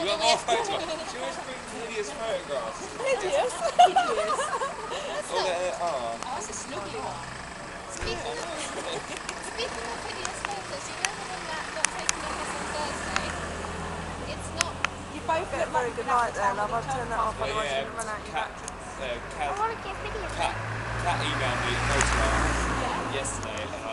You got more photographs. She always brings hideous photographs. Hideous. All that are. Oh, it's a snuggly one. Speaking of, speaking of hideous photos, you know the one that got taken of us on Thursday? It's not. You both Get a look very good you light there, love. I've turned that off, But otherwise yeah, you're going to run out your Cat, battery. uh, Cat, I want to get video. Cat, Cat emailed me a photograph yesterday and I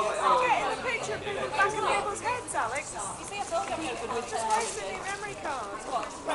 quite saw that. Get a picture of the back of people's heads, Alex. You see, I told you I'm no good with Just wasting your memory card. What?